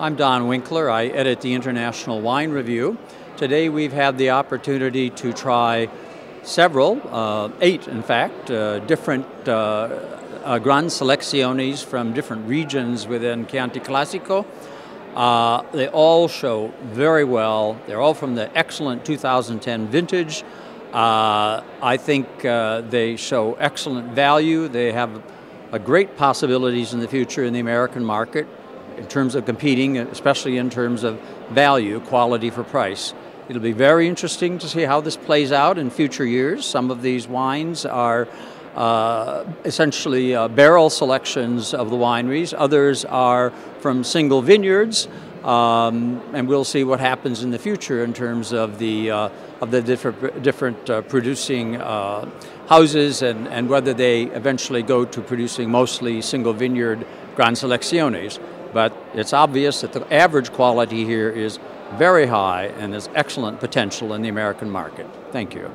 I'm Don Winkler. I edit the International Wine Review. Today we've had the opportunity to try several, uh, eight in fact, uh, different uh, uh Selezioni from different regions within Chianti Classico. Uh, they all show very well. They're all from the excellent 2010 vintage. Uh, I think they show excellent value. They have great possibilities in the future in the American market in terms of competing, especially in terms of value, quality for price. It'll be very interesting to see how this plays out in future years. Some of these wines are uh, essentially uh, barrel selections of the wineries, others are from single vineyards. Um, and we'll see what happens in the future in terms of the uh, of the different different uh, producing uh, houses and, and whether they eventually go to producing mostly single vineyard Gran Selezioni. But it's obvious that the average quality here is very high and has excellent potential in the American market. Thank you.